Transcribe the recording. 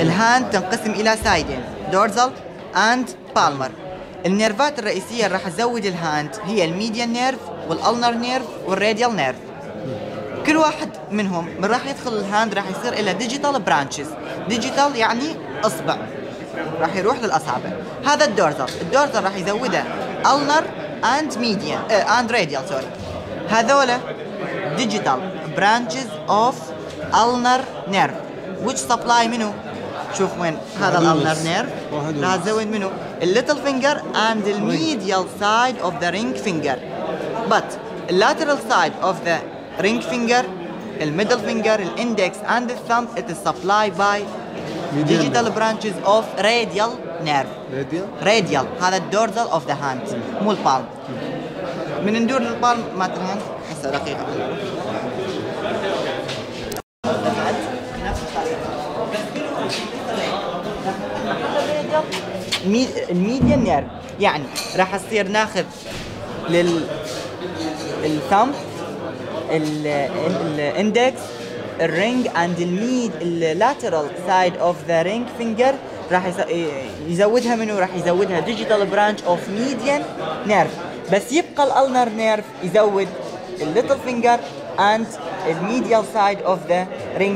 ال hand تنقسم إلى side ين dorsal and palmar. ال nerve ات الرئيسية اللي راح تزود ال hand هي ال median nerve وال ulnar nerve وال radial nerve. كل واحد منهم من راح يدخل ال hand راح يصير له digital branches digital يعني أصبع. راح يروح للأصابع. هذا ال dorsal ال dorsal راح يزوده ulnar and median and radial sorry هذولا digital branches of ulnar nerve. Which supply منو شوف وين. هذا ال ulnar. nerve راح. تزود منو ال little finger the medial side of the ring finger. But lateral side of the ring finger ال middle finger ال index it is supplied by Medial digital branches of radial nerve. radial radial هذا ال dorsal of the hand مو ال palm من ندور لل palm مات ال hand هسه دقيقة. ال median nerve يعني راح يصير ناخذ لل الثumb الإندكس الرينج اند الميد اللاترال سايد اوف ذا رينج فينجر راح يزودها منو؟ راح يزودها digital branch of median nerve بس يبقى ال ulnar nerve يزود ال little finger and ال medial side of the ring